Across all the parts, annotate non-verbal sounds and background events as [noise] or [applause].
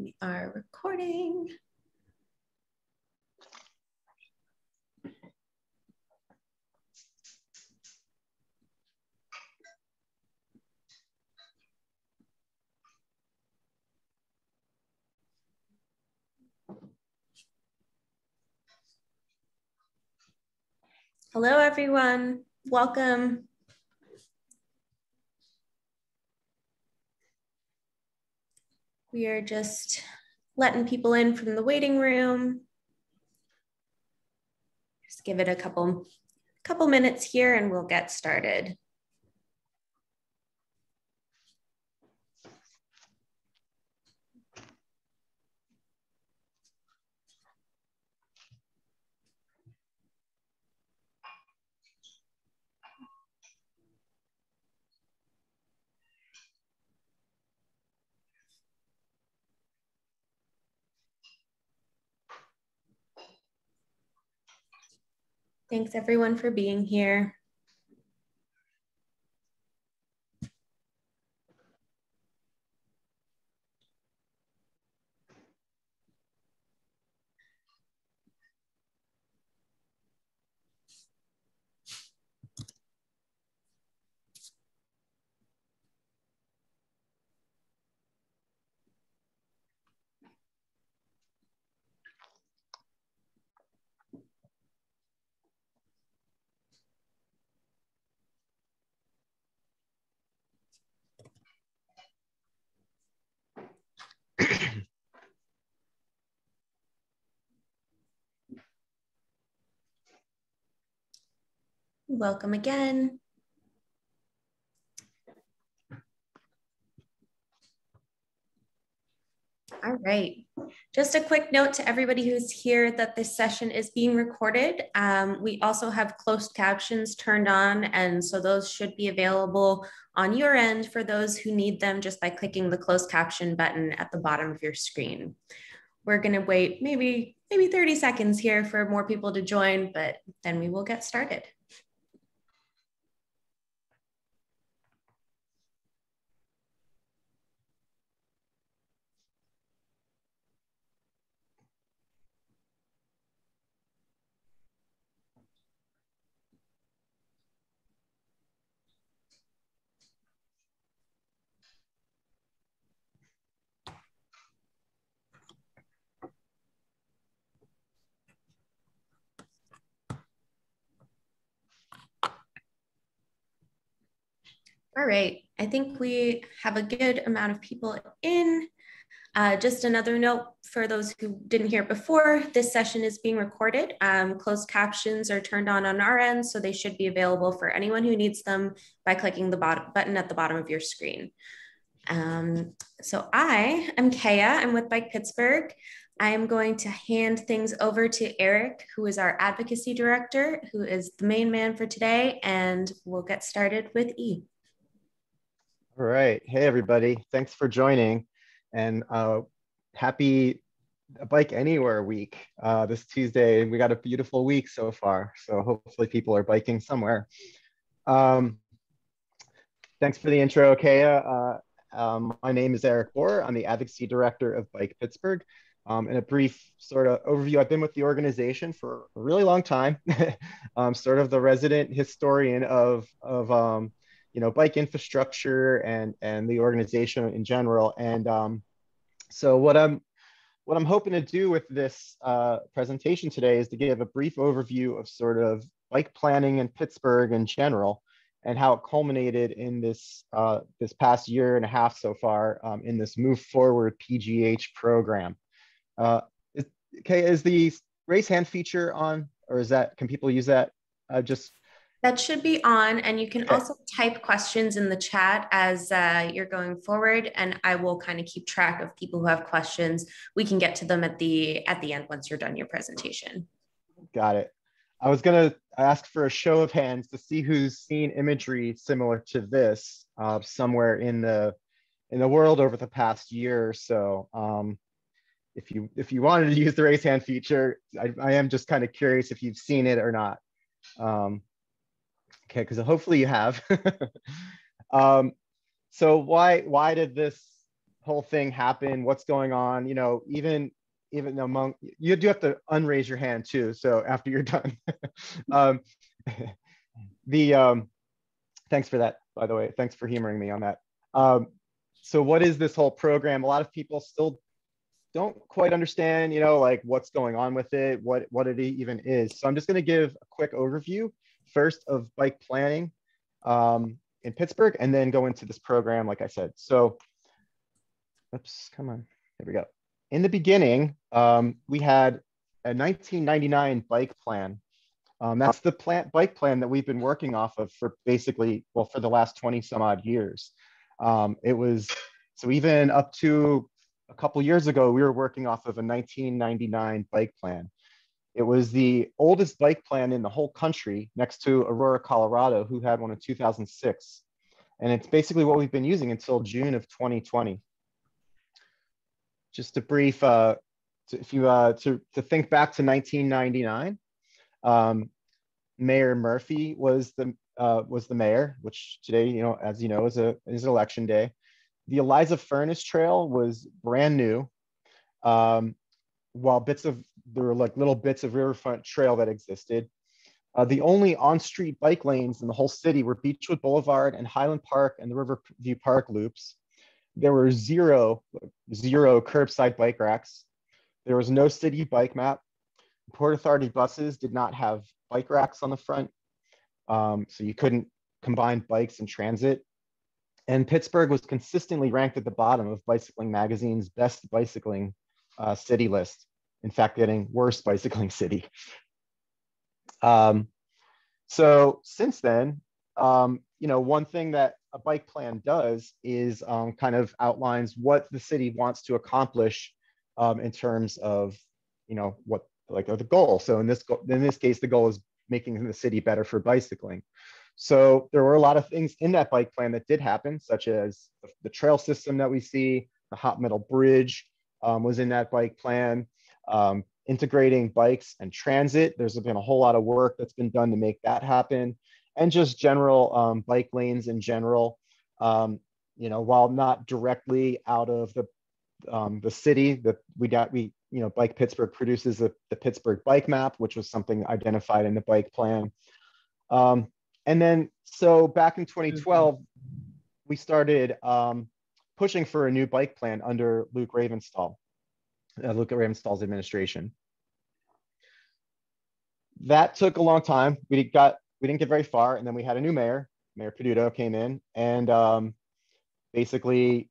We are recording. Hello, everyone. Welcome. We are just letting people in from the waiting room. Just give it a couple, couple minutes here and we'll get started. Thanks everyone for being here. Welcome again. All right. Just a quick note to everybody who's here that this session is being recorded. Um, we also have closed captions turned on, and so those should be available on your end for those who need them just by clicking the closed caption button at the bottom of your screen. We're going to wait maybe maybe 30 seconds here for more people to join, but then we will get started. All right, I think we have a good amount of people in. Uh, just another note for those who didn't hear before, this session is being recorded. Um, closed captions are turned on on our end, so they should be available for anyone who needs them by clicking the button at the bottom of your screen. Um, so I am Kaya, I'm with Bike Pittsburgh. I am going to hand things over to Eric, who is our advocacy director, who is the main man for today, and we'll get started with E. All right. Hey, everybody. Thanks for joining. And uh, happy Bike Anywhere week uh, this Tuesday. We got a beautiful week so far. So hopefully people are biking somewhere. Um, thanks for the intro, Kaya. Uh, um, my name is Eric Boerer. I'm the advocacy director of Bike Pittsburgh. Um, in a brief sort of overview, I've been with the organization for a really long time. I'm [laughs] sort of the resident historian of, of um, you know bike infrastructure and and the organization in general. And um, so what i'm what i'm hoping to do with this uh, presentation today is to give a brief overview of sort of bike planning in pittsburgh in general and how it culminated in this uh, this past year and a half so far um, in this move forward pgh program. Uh, is, okay is the raise hand feature on or is that can people use that? Uh, just that should be on, and you can okay. also type questions in the chat as uh, you're going forward, and I will kind of keep track of people who have questions. We can get to them at the at the end once you're done your presentation. Got it. I was gonna ask for a show of hands to see who's seen imagery similar to this uh, somewhere in the in the world over the past year or so. Um, if you if you wanted to use the raise hand feature, I, I am just kind of curious if you've seen it or not. Um, Okay, because hopefully you have. [laughs] um, so why why did this whole thing happen, what's going on, you know, even even among you do have to unraise your hand too. So after you're done, [laughs] um, [laughs] the um, thanks for that, by the way. Thanks for humoring me on that. Um, so what is this whole program? A lot of people still don't quite understand, you know, like what's going on with it, what what it even is. So I'm just going to give a quick overview first of bike planning um, in Pittsburgh, and then go into this program, like I said. So, oops, come on, here we go. In the beginning, um, we had a 1999 bike plan. Um, that's the plant bike plan that we've been working off of for basically, well, for the last 20 some odd years. Um, it was, so even up to a couple years ago, we were working off of a 1999 bike plan. It was the oldest bike plan in the whole country next to Aurora, Colorado, who had one in 2006. And it's basically what we've been using until June of 2020. Just a brief, uh, to, if you uh, to, to think back to 1999, um, Mayor Murphy was the uh, was the mayor, which today, you know, as you know, is a is election day. The Eliza Furnace Trail was brand new, um, while bits of there were like little bits of riverfront trail that existed. Uh, the only on-street bike lanes in the whole city were Beechwood Boulevard and Highland Park and the Riverview Park loops. There were zero, zero curbside bike racks. There was no city bike map. Port Authority buses did not have bike racks on the front. Um, so you couldn't combine bikes and transit. And Pittsburgh was consistently ranked at the bottom of Bicycling Magazine's best bicycling uh, city list. In fact, getting worst bicycling city. Um, so since then, um, you know, one thing that a bike plan does is um, kind of outlines what the city wants to accomplish um, in terms of, you know, what like the goal. So in this in this case, the goal is making the city better for bicycling. So there were a lot of things in that bike plan that did happen, such as the, trail system that we see, the hot metal bridge um, was in that bike plan. Um, integrating bikes and transit. There's been a whole lot of work that's been done to make that happen, and just general um, bike lanes in general. Um, you know, while not directly out of the um, the city, that we got we you know, Bike Pittsburgh produces the, the Pittsburgh bike map, which was something identified in the bike plan. Um, and then, so back in 2012, we started um, pushing for a new bike plan under Luke Ravenstahl, uh, Luke Ravenstahl's administration. That took a long time. We got we didn't get very far, and then we had a new mayor. Mayor Peduto came in, and um, basically,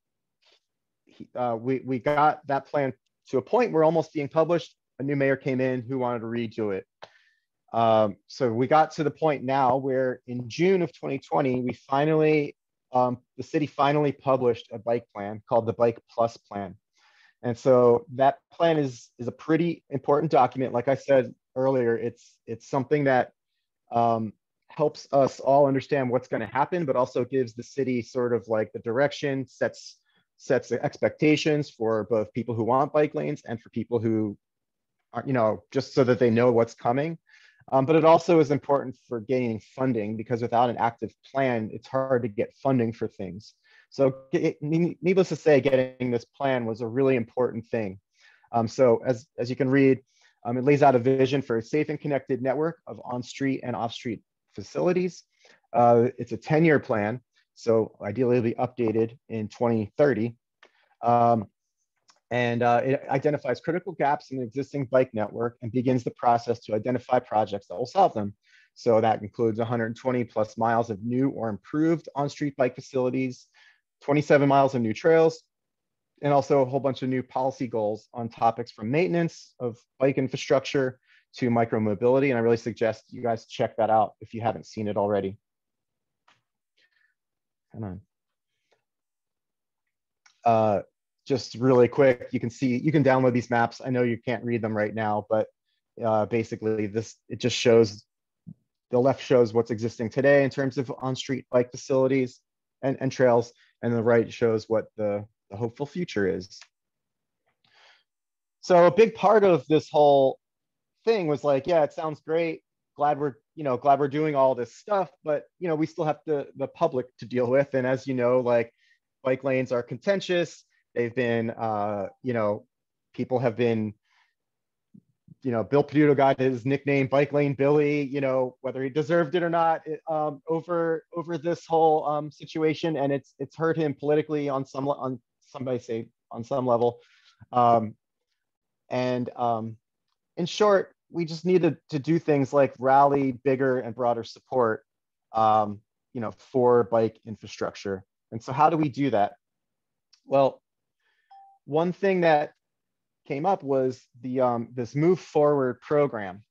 he, uh, we we got that plan to a point where almost being published, a new mayor came in who wanted to redo it. Um, so we got to the point now where in June of 2020, we finally, um, the city finally published a bike plan called the Bike Plus Plan. And so that plan is, is a pretty important document. Like I said earlier, it's, it's something that um, helps us all understand what's going to happen, but also gives the city sort of like the direction, sets sets the expectations for both people who want bike lanes and for people who are, you know, just so that they know what's coming. Um, but it also is important for gaining funding because without an active plan, it's hard to get funding for things. So it, needless to say, getting this plan was a really important thing. Um, so as, as you can read, um, it lays out a vision for a safe and connected network of on-street and off-street facilities. Uh, it's a 10-year plan so ideally it'll be updated in 2030. Um, and uh, it identifies critical gaps in the existing bike network and begins the process to identify projects that will solve them. So that includes 120 plus miles of new or improved on-street bike facilities, 27 miles of new trails, and also a whole bunch of new policy goals on topics from maintenance of bike infrastructure to micromobility. And I really suggest you guys check that out if you haven't seen it already. Come on. Uh, just really quick, you can see, you can download these maps. I know you can't read them right now, but uh, basically this, it just shows, the left shows what's existing today in terms of on-street bike facilities and, and trails, and the right shows what the, the hopeful future is. So a big part of this whole thing was like, yeah, it sounds great glad we're you know glad we're doing all this stuff but you know we still have the the public to deal with and as you know like bike lanes are contentious They've been, uh, you know, people have been, you know, Bill Peduto got his nickname Bike Lane Billy, you know, whether he deserved it or not, um, over over this whole um, situation, and it's it's hurt him politically on some on somebody say on some level, um, and um, in short, we just needed to do things like rally bigger and broader support, um, you know, for bike infrastructure. And so, how do we do that? Well, one thing that came up was the um, this Move Forward program.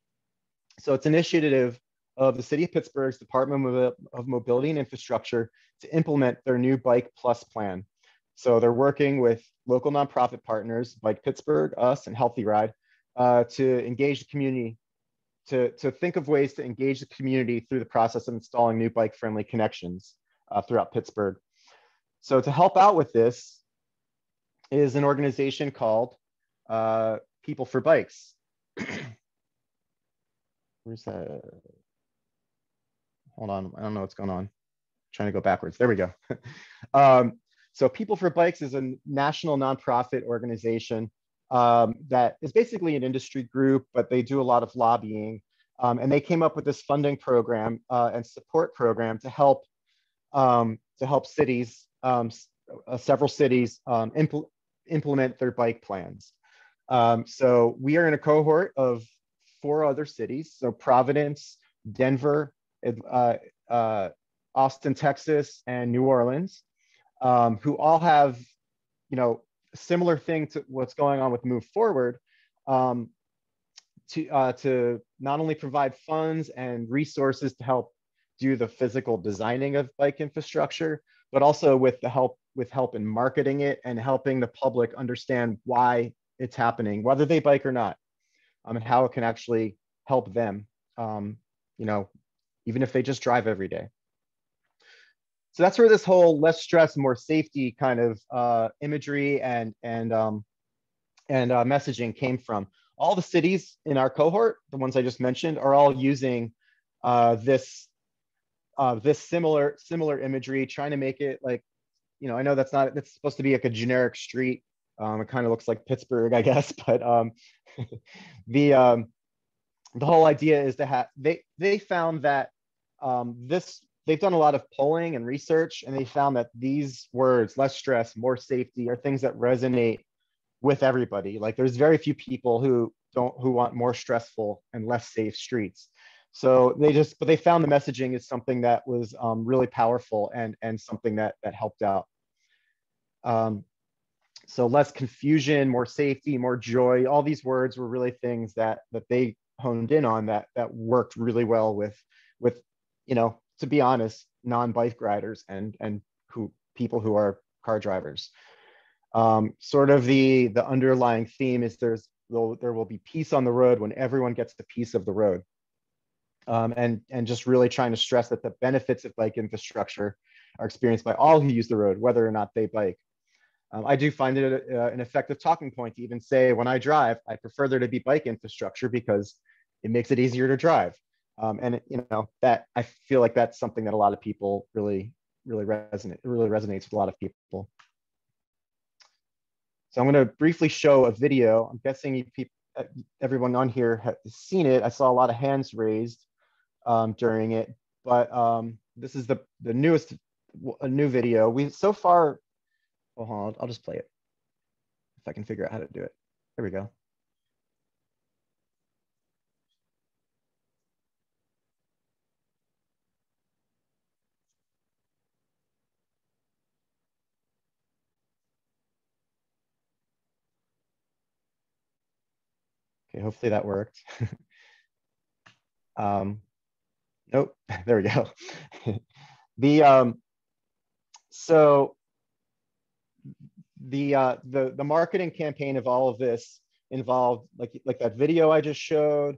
So it's an initiative of the City of Pittsburgh's Department of, Mobility and Infrastructure to implement their new Bike Plus plan. So they're working with local nonprofit partners, like Pittsburgh, us, and Healthy Ride, uh, to engage the community, to, to think of ways to engage the community through the process of installing new bike-friendly connections uh, throughout Pittsburgh. So to help out with this is an organization called uh, People for Bikes. [clears throat] Where's that? Hold on, I don't know what's going on. I'm trying to go backwards. There we go. [laughs] um, so People for Bikes is a national nonprofit organization um, that is basically an industry group, but they do a lot of lobbying. Um, and they came up with this funding program uh, and support program to help um, to help cities, um, uh, several cities, um, impl implement their bike plans. Um, so we are in a cohort of four other cities. So Providence, Denver, uh, uh, Austin, Texas, and New Orleans, who all have, you know, similar thing to what's going on with Move Forward, um, to, uh, to not only provide funds and resources to help do the physical designing of bike infrastructure, but also with the help with help in marketing it and helping the public understand why it's happening, whether they bike or not, um, and how it can actually help them. Um, you know, even if they just drive every day so that's where this whole less stress, more safety kind of uh, imagery and and um, and uh, messaging came from. All the cities in our cohort, the ones I just mentioned, are all using uh, this uh, this similar similar imagery, trying to make it like, you know, I know that's not it's supposed to be like a generic street. Um, it kind of looks like Pittsburgh, I guess, [laughs] but um, [laughs] the um, the whole idea is to have they they found that um, this they've done a lot of polling and research and they found that these words less stress more safety are things that resonate with everybody like there's very few people who don't who want more stressful and less safe streets so they just but they found the messaging is something that was um, really powerful and and something that that helped out um, so less confusion more safety more joy all these words were really things that that they honed in on that that worked really well with with you know to be honest, non-bike riders and and who people who are car drivers. Um, sort of the the underlying theme is there's there will be peace on the road when everyone gets the piece of the road. Um, and and just really trying to stress that the benefits of bike infrastructure are experienced by all who use the road, whether or not they bike. Um, I do find it a, uh, an effective talking point to even say when I drive, I prefer there to be bike infrastructure because it makes it easier to drive. Um, and you know that I feel like that's something that a lot of people really, really resonate, really resonates with a lot of people. So I'm going to briefly show a video. I'm guessing people, uh, everyone on here has seen it. I saw a lot of hands raised um, during it, but um, this is the the newest, a new video. We so far. Oh, hold on, I'll just play it if I can figure out how to do it. There we go. Okay, hopefully that worked. [laughs] um, nope, [laughs] there we go. [laughs] the um, so the uh, the the marketing campaign of all of this involved like like that video I just showed,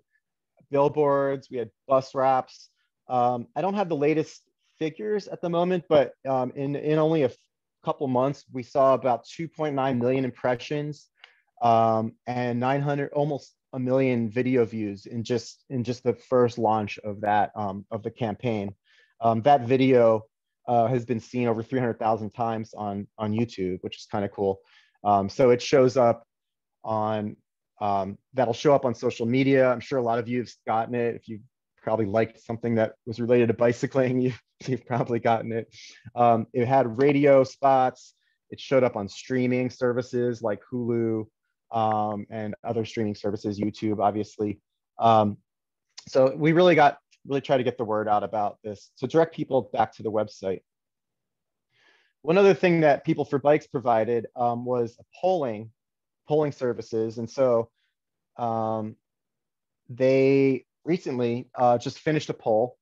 billboards. We had bus wraps. Um, I don't have the latest figures at the moment, but um, in in only a couple months, we saw about 2.9 million impressions um, and 900 almost a million video views in just in just the first launch of that um, of the campaign. Um, that video uh, has been seen over 300,000 times on on YouTube, which is kind of cool. Um, so it shows up on, um, that'll show up on social media. I'm sure a lot of you have gotten it. If you probably liked something that was related to bicycling, [laughs] you, you've probably gotten it. Um, it had radio spots. It showed up on streaming services like Hulu um, and other streaming services, YouTube, obviously. Um, so we really got really try to get the word out about this to direct people back to the website. One other thing that People for Bikes provided um, was polling, polling services. And so um, they recently uh, just finished a poll.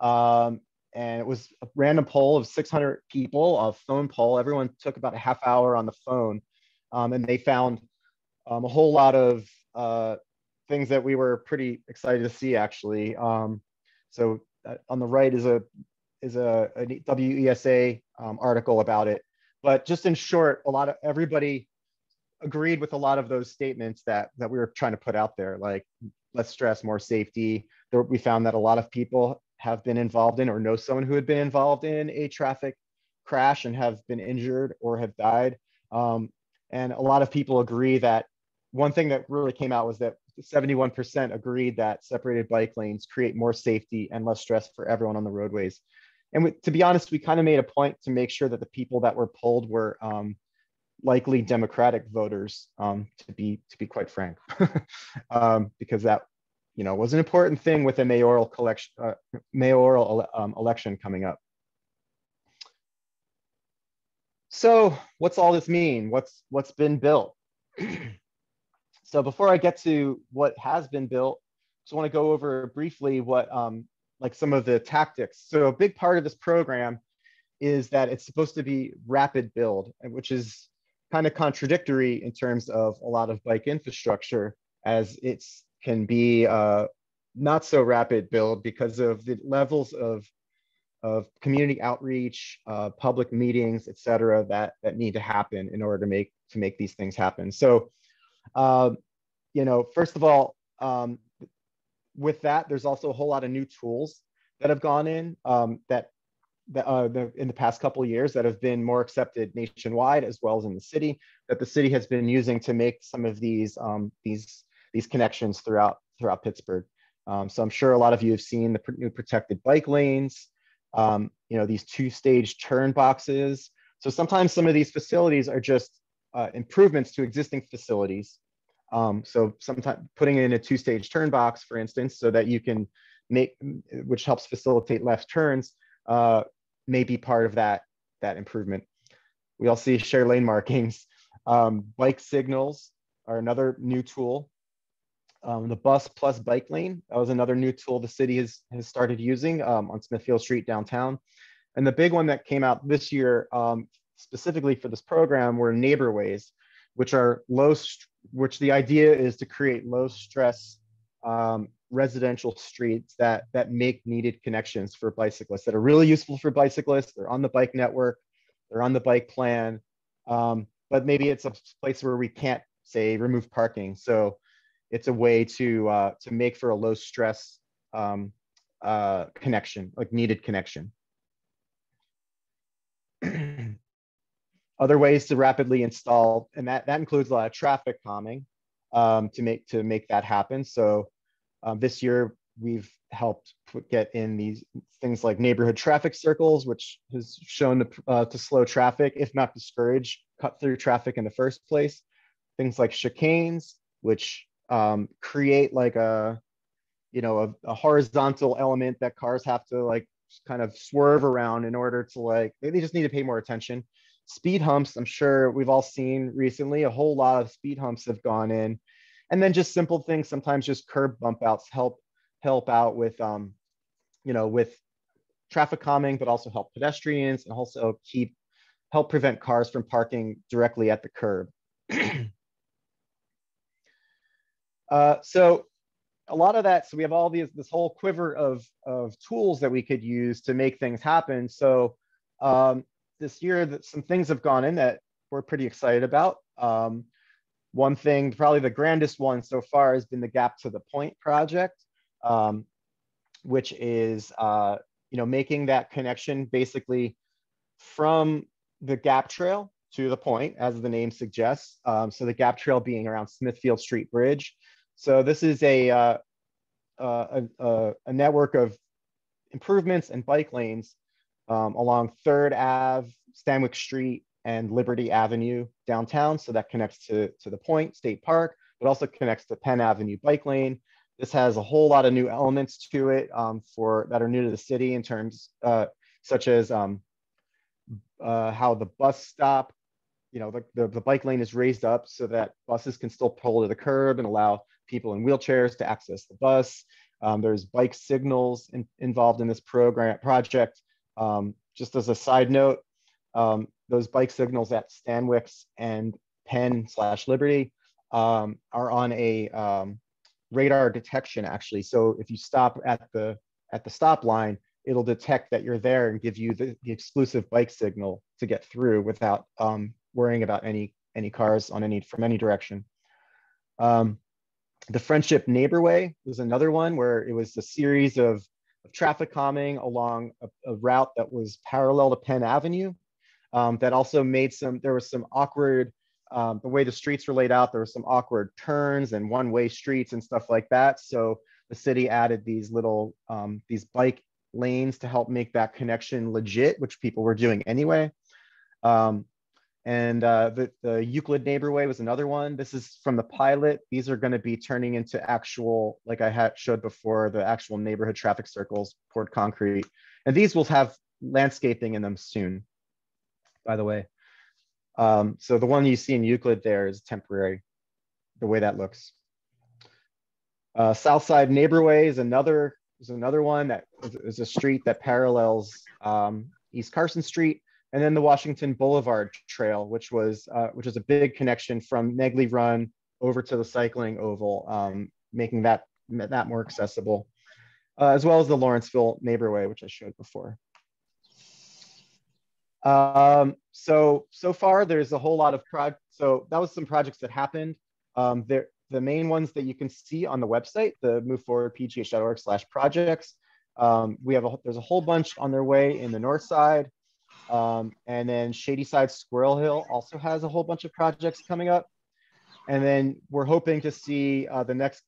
Um, and it was a random poll of 600 people, a phone poll. Everyone took about a half hour on the phone. Um, and they found um, a whole lot of uh, things that we were pretty excited to see actually. Um, so uh, on the right is a is a, a WESA um, article about it. But just in short, a lot of everybody agreed with a lot of those statements that that we were trying to put out there, like less stress, more safety. There, we found that a lot of people have been involved in or know someone who had been involved in a traffic crash and have been injured or have died. Um, and a lot of people agree that one thing that really came out was that 71% agreed that separated bike lanes create more safety and less stress for everyone on the roadways. And we, to be honest, we kind of made a point to make sure that the people that were polled were um, likely Democratic voters, um, to be to be quite frank, [laughs] um, because that you know was an important thing with a mayoral collection, uh, mayoral um, election coming up. So, what's all this mean? What's what's been built? [clears throat] so, before I get to what has been built, just want to go over briefly what um, like some of the tactics. So a big part of this program is that it's supposed to be rapid build, which is kind of contradictory in terms of a lot of bike infrastructure as it can be uh, not so rapid build because of the levels of of community outreach, uh, public meetings, et cetera, that, that need to happen in order to make, to make these things happen. So, uh, you know, first of all, um, with that, there's also a whole lot of new tools that have gone in um, that, that uh, the, in the past couple years that have been more accepted nationwide as well as in the city that the city has been using to make some of these um, these these connections throughout throughout Pittsburgh. Um, so I'm sure a lot of you have seen the new protected bike lanes, um, you know, these two-stage turn boxes. So sometimes some of these facilities are just uh, improvements to existing facilities um, so sometimes putting in a two-stage turn box, for instance, so that you can make, which helps facilitate left turns, uh, may be part of that, that improvement. We all see share lane markings. [laughs] Um, bike signals are another new tool. Um, the bus plus bike lane, that was another new tool the city has, has started using um, on Smithfield Street downtown. And the big one that came out this year um, specifically for this program were neighborways, which are low, which the idea is to create low stress um, residential streets that that make needed connections for bicyclists that are really useful for bicyclists. They're on the bike network, they're on the bike plan, um, but maybe it's a place where we can't say remove parking. So it's a way to uh, to make for a low stress um, uh, connection, like needed connection. [clears throat] Other ways to rapidly install, and that, that includes a lot of traffic calming um, to make to make that happen. So um, this year we've helped put, get in these things like neighborhood traffic circles, which has shown to, uh, to slow traffic, if not discourage cut through traffic in the first place. Things like chicanes, which um, create like a, you know, a, a, horizontal element that cars have to like kind of swerve around in order to like, they just need to pay more attention speed humps i'm sure we've all seen recently a whole lot of speed humps have gone in. And then just simple things sometimes just curb bump outs help help out with um you know with traffic calming but also help pedestrians and also keep help prevent cars from parking directly at the curb. [clears throat] Uh, so a lot of that so we have all these this whole quiver of of tools that we could use to make things happen. So um, this year that some things have gone in that we're pretty excited about. Um, one thing, probably the grandest one so far, has been the Gap to the Point project, um, which is uh, you know making that connection basically from the Gap Trail to the point, as the name suggests. Um, so the gap trail being around Smithfield Street Bridge. So this is a, uh, uh, a, a, network of improvements and bike lanes um, along 3rd Ave, Stanwix Street, and Liberty Avenue downtown. So that connects to, to the Point State Park, but also connects to Penn Avenue bike lane. This has a whole lot of new elements to it um, for that are new to the city in terms uh, such as um, uh, how the bus stop, you know, the, the, the, bike lane is raised up so that buses can still pull to the curb and allow people in wheelchairs to access the bus. Um, there's bike signals in, involved in this program project. Um, just as a side note, um, those bike signals at Stanwix and Penn slash Liberty um, are on a um, radar detection actually. So if you stop at the at the stop line, it'll detect that you're there and give you the, the exclusive bike signal to get through without um, worrying about any any cars on any from any direction. Um, the Friendship Neighborway was another one where it was a series of, of traffic calming along a, a, route that was parallel to Penn Avenue. Um, that also made some, there was some awkward, um, the way the streets were laid out, there were some awkward turns and one-way streets and stuff like that. So the city added these little, um, these bike lanes to help make that connection legit, which people were doing anyway. Um, and uh, the, the Euclid Neighborway was another one. This is from the pilot. These are going to be turning into actual, like I had showed before, the actual neighborhood traffic circles, poured concrete. And these will have landscaping in them soon, by the way. Um, so the one you see in Euclid there is temporary, the way that looks. Uh, Southside Neighborway is another is another one that is a street that parallels um, East Carson Street, and then the Washington Boulevard Trail, which was uh, which is a big connection from Negley Run over to the cycling oval, um, making that that more accessible, uh, as well as the Lawrenceville Neighborway, which I showed before. Um, so so far, there's a whole lot of pro. So that was some projects that happened. Um, there the main ones that you can see on the website, the move forward pgh.org slash projects. Um, we have a, there's a whole bunch on their way in the north side. Um, and then Shadyside Squirrel Hill also has a whole bunch of projects coming up. And then we're hoping to see uh, the next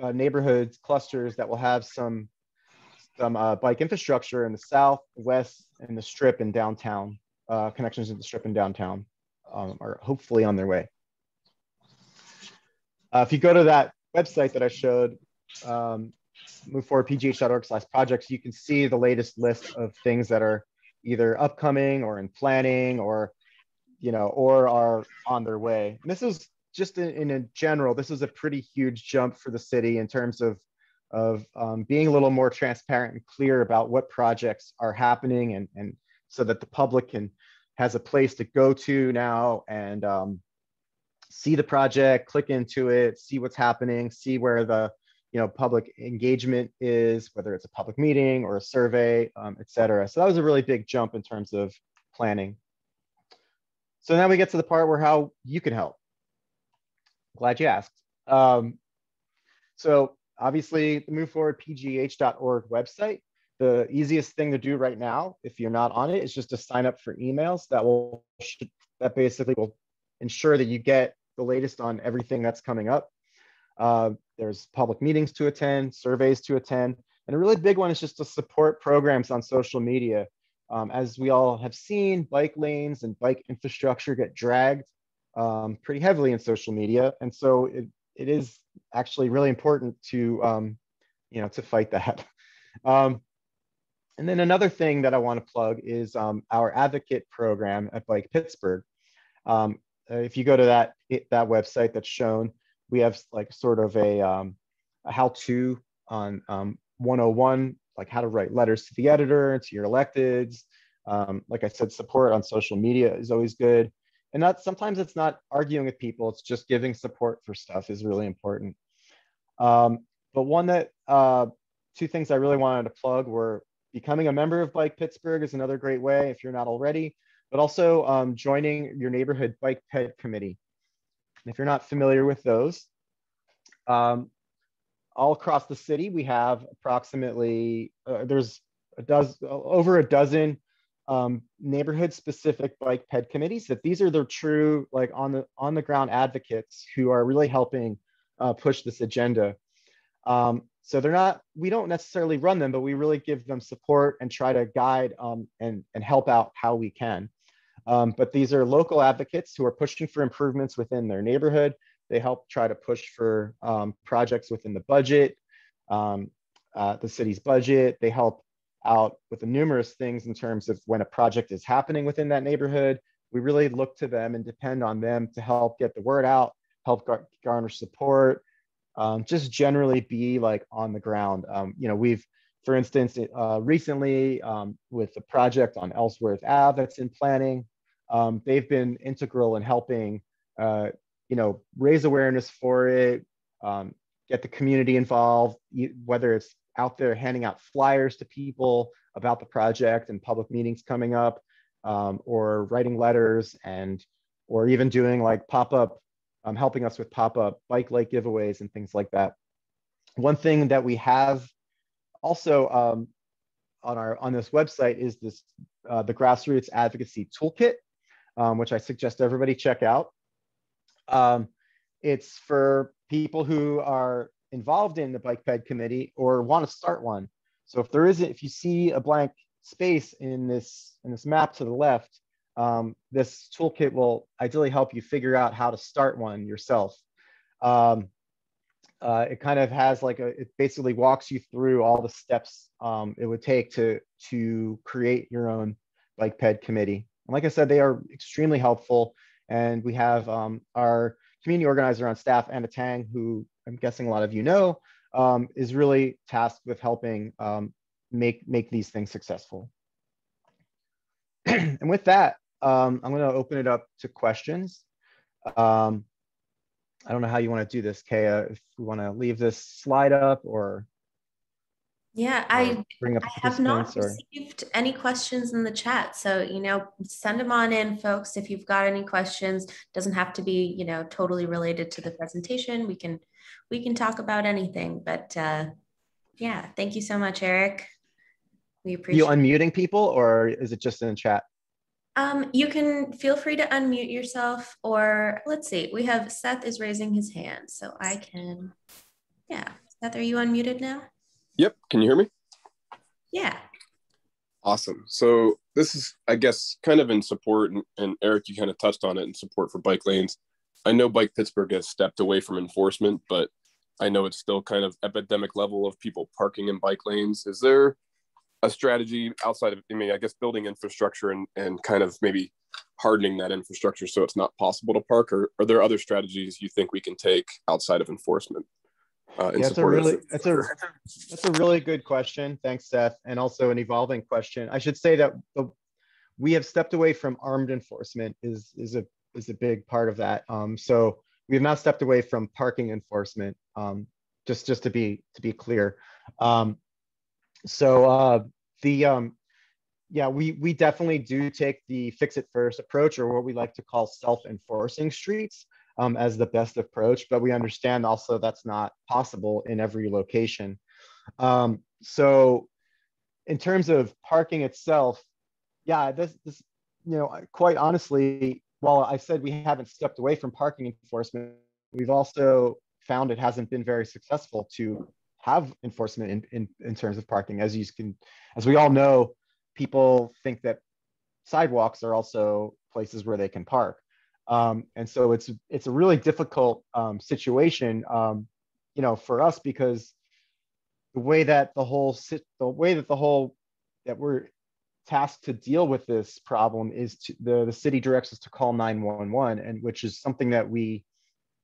uh, neighborhoods clusters that will have some some uh, bike infrastructure in the south, west, and the strip in downtown. Uh, connections in the strip and downtown um, are hopefully on their way. Uh, if you go to that website that I showed, um, moveforwardpgh.org slash projects, you can see the latest list of things that are either upcoming or in planning or, you know, or are on their way. And this is just in, in general, this is a pretty huge jump for the city in terms of, of um, being a little more transparent and clear about what projects are happening and, and so that the public can has a place to go to now and um, see the project, click into it, see what's happening, see where the you know public engagement is, whether it's a public meeting or a survey, um, et cetera. So that was a really big jump in terms of planning. So now we get to the part where how you can help. Glad you asked. Um, so obviously the move forward moveforwardpgh.org website, the easiest thing to do right now, if you're not on it, is just to sign up for emails that will, that basically will ensure that you get the latest on everything that's coming up. Uh, there's public meetings to attend, surveys to attend, and a really big one is just to support programs on social media. Um, as we all have seen, bike lanes and bike infrastructure get dragged um, pretty heavily in social media. And so it, it is actually really important to, um, you know, to fight that. [laughs] Um, and then another thing that I want to plug is um, our advocate program at Bike Pittsburgh. Um, if you go to that that website that's shown, we have like sort of a, um, a how-to on um, 101, like how to write letters to the editor, to your electeds. Um, like I said, support on social media is always good. And that sometimes it's not arguing with people, it's just giving support for stuff is really important. Um, but one that, uh, two things I really wanted to plug were becoming a member of Bike Pittsburgh is another great way if you're not already but also um, joining your neighborhood bike ped committee. And if you're not familiar with those, um, all across the city, we have approximately, uh, there's a dozen, over a dozen um, neighborhood specific bike ped committees that these are the true like on the on the ground advocates who are really helping uh, push this agenda. Um, so they're not we don't necessarily run them but we really give them support and try to guide um, and and help out how we can um, but these are local advocates who are pushing for improvements within their neighborhood they help try to push for um, projects within the budget um, uh, the city's budget they help out with the numerous things in terms of when a project is happening within that neighborhood. We really look to them and depend on them to help get the word out, help gar garner support, um, just generally be like on the ground. Um, you know, we've, for instance, uh, recently um, with the project on Ellsworth Ave that's in planning, um, they've been integral in helping, uh, you know, raise awareness for it, um, get the community involved, whether it's out there handing out flyers to people about the project and public meetings coming up, um, or writing letters and, or even doing like pop-up, um, helping us with pop-up bike lake giveaways and things like that. One thing that we have also um, on our on this website is this uh, the grassroots advocacy toolkit, um, which I suggest everybody check out. Um, it's for people who are involved in the bike ped committee or want to start one. So if there isn't, if you see a blank space in this in this map to the left, um, this toolkit will ideally help you figure out how to start one yourself. Um, uh, it kind of has like a, it basically walks you through all the steps um, it would take to to create your own bike ped committee. And like I said, they are extremely helpful. And we have um, our community organizer on staff, Anna Tang, who I'm guessing a lot of you know, um, is really tasked with helping um, make, make these things successful. [clears throat] and with that, um, I'm going to open it up to questions. Um, I don't know how you want to do this, Kaya, if we want to leave this slide up or yeah, I, I have not or... received any questions in the chat. So, you know, send them on in, folks. If you've got any questions, doesn't have to be, you know, totally related to the presentation. We can we can talk about anything. But uh, yeah, thank you so much, Eric. We appreciate. You unmuting people, or is it just in the chat? Um, you can feel free to unmute yourself, or let's see. We have Seth is raising his hand, so I can. Yeah, Seth, are you unmuted now? Yep. Can you hear me? Yeah. Awesome. So this is, I guess, kind of in support, and, and Eric, you kind of touched on it in support for bike lanes. I know Bike Pittsburgh has stepped away from enforcement, but I know it's still kind of epidemic level of people parking in bike lanes. Is there a strategy outside of, I mean, I guess building infrastructure and, and kind of maybe hardening that infrastructure so it's not possible to park, or are there other strategies you think we can take outside of enforcement? Uh, yeah, that's a really that's a that's a really good question. Thanks, Seth, and also an evolving question. I should say that the, we have stepped away from armed enforcement is is a is a big part of that. Um, so we have not stepped away from parking enforcement. Um, just just to be to be clear. Um, so uh, the um, yeah, we we definitely do take the fix it first approach, or what we like to call self-enforcing streets, um, as the best approach. But we understand also that's not possible in every location. Um, so, in terms of parking itself, yeah, this this you know quite honestly, while I said we haven't stepped away from parking enforcement, we've also found it hasn't been very successful to have enforcement in, in, in terms of parking. As you can, as we all know, people think that sidewalks are also places where they can park. Um, and so it's it's a really difficult um, situation, um, you know, for us because the way that the whole the way that the whole that we're tasked to deal with this problem is to, the, the city directs us to call 911 and which is something that we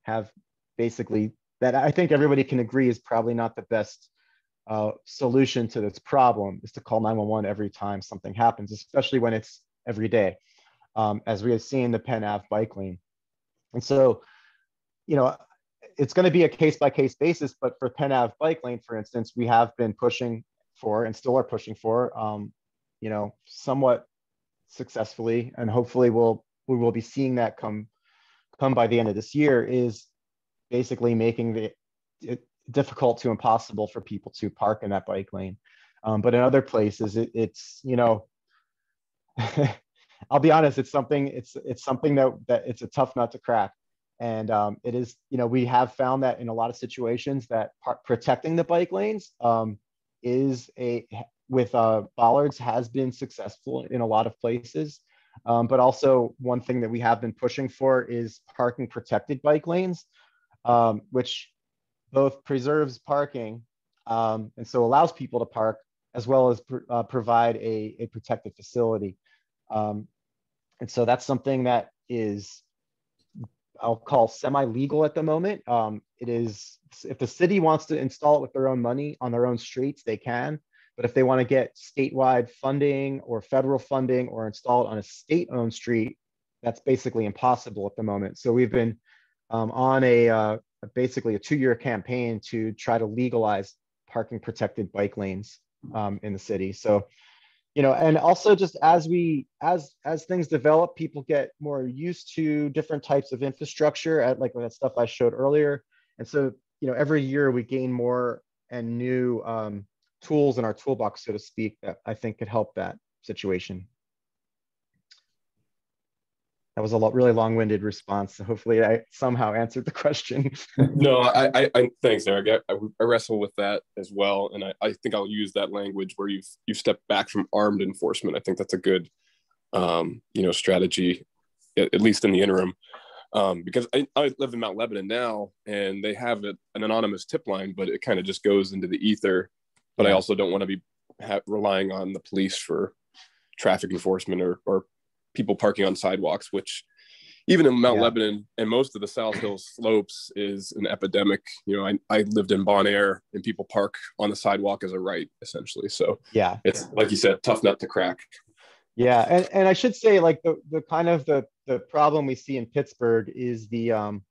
have basically that I think everybody can agree is probably not the best uh, solution to this problem is to call 911 every time something happens, especially when it's every day, um, as we have seen the Penn Ave bike lane. And so, you know, it's going to be a case by case basis, but for Penn Ave bike lane, for instance, we have been pushing for and still are pushing for um, you know, somewhat successfully, and hopefully we'll we will be seeing that come come by the end of this year is basically making the it difficult to impossible for people to park in that bike lane. Um, but in other places, it, it's you know, [laughs] I'll be honest, it's something it's it's something that that it's a tough nut to crack. And um, it is, you know, we have found that in a lot of situations that protecting the bike lanes um, is a with uh, bollards has been successful in a lot of places. Um, but also one thing that we have been pushing for is parking protected bike lanes, um, which both preserves parking um, and so allows people to park as well as pr uh, provide a, a protected facility. Um, and so that's something that is, I'll call semi-legal at the moment. Um, it is, if the city wants to install it with their own money on their own streets, they can. But if they want to get statewide funding or federal funding or install it on a state-owned street, that's basically impossible at the moment. So we've been um, on a uh, basically a two-year campaign to try to legalize parking protected bike lanes um, in the city. So, you know, and also just as we as as things develop, people get more used to different types of infrastructure at like that stuff I showed earlier. And so, you know, every year we gain more and new um, tools in our toolbox, so to speak, that I think could help that situation. That was a lot, really long-winded response. So hopefully, I somehow answered the question. [laughs] no, I, I, I, thanks, Eric. I, I, wrestle with that as well, and I, I think I'll use that language where you've you step back from armed enforcement. I think that's a good, um, you know, strategy, at, least in the interim. Um, because I, I, live in Mount Lebanon now, and they have a, an anonymous tip line, but it kind of just goes into the ether but I also don't want to be ha- relying on the police for traffic enforcement or, or people parking on sidewalks, which even in Mount yeah. Lebanon and most of the South Hills slopes is an epidemic. You know, I, I lived in Bon Air and people park on the sidewalk as a right, essentially. So yeah, it's like you said, tough nut to crack. Yeah, and, and I should say like the the kind of the the problem we see in Pittsburgh is the um,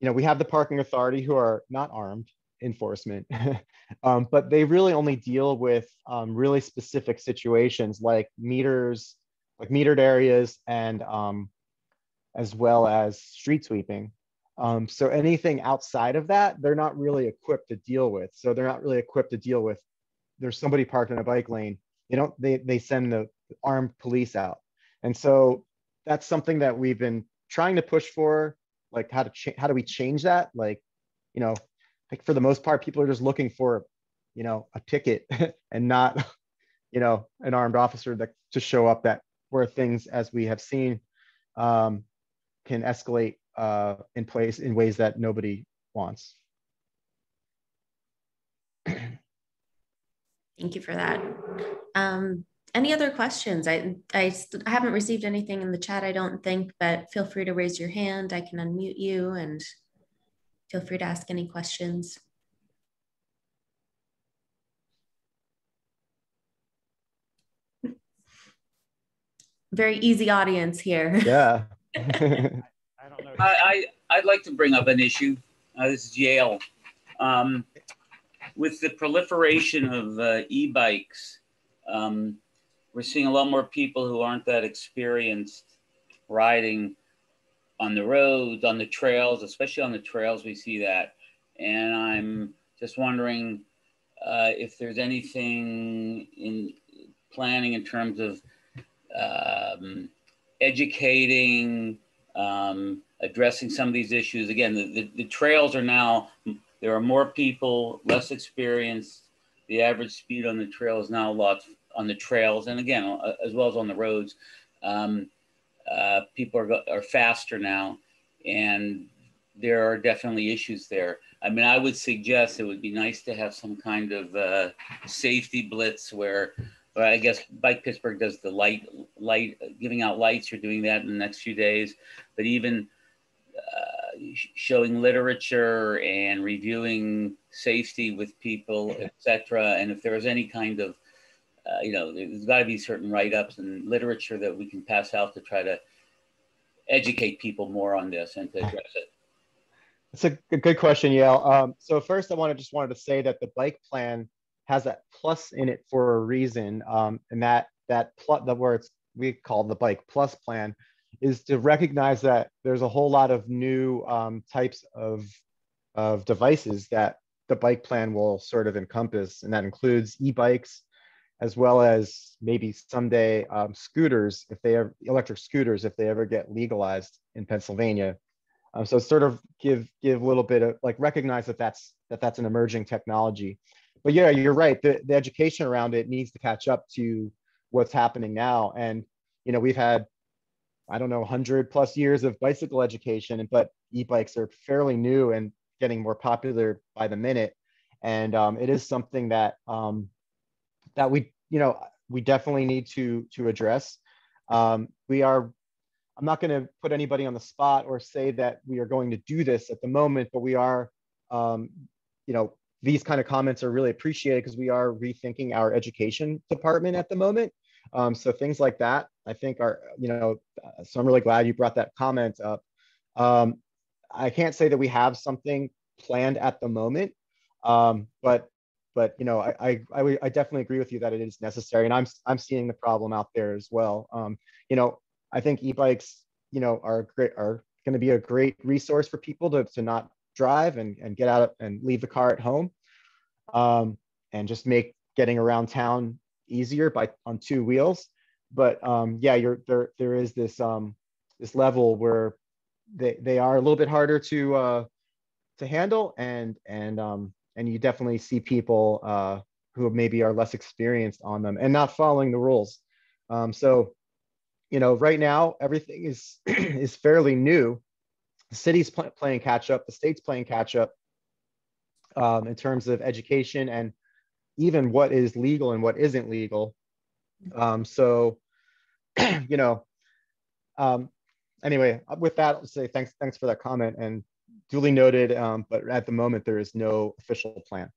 you know, we have the parking authority who are not armed enforcement, [laughs] um, but they really only deal with um, really specific situations like meters, like metered areas, and um, as well as street sweeping. Um, so anything outside of that, they're not really equipped to deal with. So they're not really equipped to deal with. There's somebody parked in a bike lane. You know, they they send the armed police out, and so that's something that we've been trying to push for. Like how to cha- how do we change that? Like, you know, like for the most part, people are just looking for, you know, a ticket [laughs] and not, you know, an armed officer that to show up that where things, as we have seen, um, can escalate uh, in place in ways that nobody wants. Thank you for that. Um, any other questions? I, I, I haven't received anything in the chat, I don't think, but feel free to raise your hand. I can unmute you and Feel free to ask any questions. Very easy audience here. [laughs] Yeah. I don't know. I, I, would like to bring up an issue. Uh, this is Yale. Um, with the proliferation of uh, e-bikes, um, we're seeing a lot more people who aren't that experienced riding on the roads, on the trails, especially on the trails, we see that. And I'm just wondering uh, if there's anything in planning in terms of um, educating, um, addressing some of these issues. Again, the, the, the, trails are now, there are more people, less experienced. The average speed on the trail is now a lot on the trails, and again, uh, as well as on the roads. Um, uh, people are, are faster now, and there are definitely issues there. I mean, I would suggest it would be nice to have some kind of uh, safety blitz where, well, I guess Bike Pittsburgh does the light, light, giving out lights. You're doing that in the next few days, but even uh, showing literature and reviewing safety with people, etc. And if there is any kind of uh, you know, there's got to be certain write-ups and literature that we can pass out to try to educate people more on this and to address it. It's a good question, Yale. Um, so first, I want to just wanted to say that the bike plan has that plus in it for a reason, um, and that that plus the words we call the bike plus plan is to recognize that there's a whole lot of new um, types of of devices that the bike plan will sort of encompass, and that includes e-bikes, as well as maybe someday um, scooters, if they are electric scooters, if they ever get legalized in Pennsylvania. Um, so sort of give give a little bit of like recognize that that's that that's an emerging technology. But yeah, you're right. The, the education around it needs to catch up to what's happening now. And you know, we've had I don't know 100 plus years of bicycle education, but e-bikes are fairly new and getting more popular by the minute. And um, it is something that um, that we you know we definitely need to to address. Um, we are I'm not going to put anybody on the spot or say that we are going to do this at the moment, but we are, um, you know, these kind of comments are really appreciated because we are rethinking our education department at the moment. Um, so things like that, I think are, you know, so I'm really glad you brought that comment up. Um, I can't say that we have something planned at the moment, um, but but you know, I, I, I definitely agree with you that it is necessary, and I'm I'm seeing the problem out there as well. Um, you know, I think e-bikes, you know, are great are going to be a great resource for people to, to not drive and, and get out and leave the car at home um, and just make getting around town easier by on two wheels. But um, yeah, you're there. There is this um, this level where they they are a little bit harder to uh, to handle, and and um, and you definitely see people uh, who maybe are less experienced on them and not following the rules. Um, so you know, right now everything is [clears throat] is fairly new. The city's pl- playing catch up. The state's playing catch up um, in terms of education and even what is legal and what isn't legal. Um, so, [clears throat] you know, um, anyway, with that, I'll say thanks thanks for that comment and duly noted. Um, but at the moment, there is no official plan.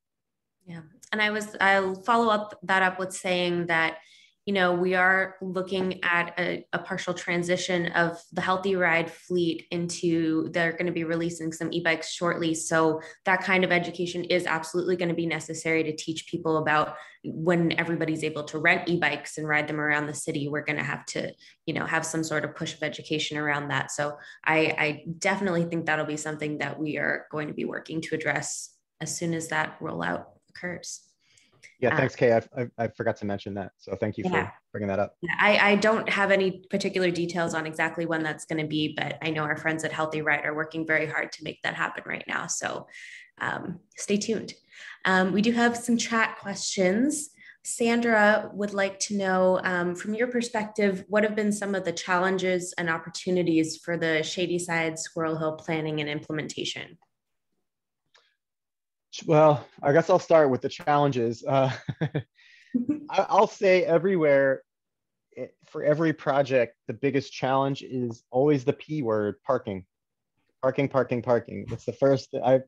Yeah, and I was I'll follow up that up with saying that you know, we are looking at a, a, partial transition of the Healthy Ride fleet into, they're going to be releasing some e bikes shortly. So, that kind of education is absolutely going to be necessary to teach people about when everybody's able to rent e bikes and ride them around the city. We're going to have to, you know, have some sort of push of education around that. So, I, I definitely think that'll be something that we are going to be working to address as soon as that rollout occurs. Yeah, thanks, Kay. I, I, I, forgot to mention that. So thank you yeah. for bringing that up. Yeah, I, I don't have any particular details on exactly when that's going to be, but I know our friends at Healthy Ride are working very hard to make that happen right now. So um, stay tuned. Um, we do have some chat questions. Sandra would like to know um, from your perspective, what have been some of the challenges and opportunities for the Shadyside Squirrel Hill planning and implementation? Well, I guess I'll start with the challenges. Uh, [laughs] I'll say everywhere, eh, for every project, the biggest challenge is always the P word, parking. Parking, parking, parking. It's the first I,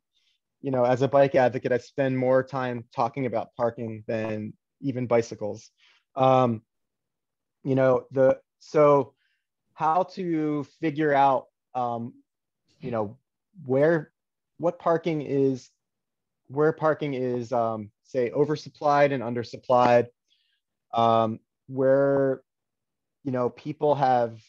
you know, as a bike advocate, I spend more time talking about parking than even bicycles. Um, you know, the so how to figure out, um, you know, where what parking is where parking is, um, say, oversupplied and undersupplied, um, where you know people have,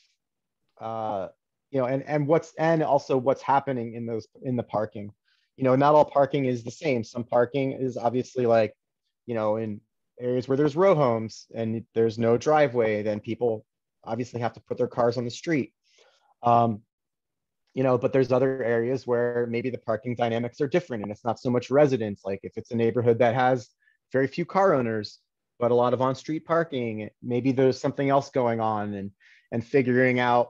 uh, you know, and and what's and also what's happening in those in the parking. You know, not all parking is the same. Some parking is obviously like, you know, in areas where there's row homes and there's no driveway, then people obviously have to put their cars on the street. Um, you know but there's other areas where maybe the parking dynamics are different and it's not so much residents. Like if it's a neighborhood that has very few car owners but a lot of on-street parking maybe there's something else going on and and figuring out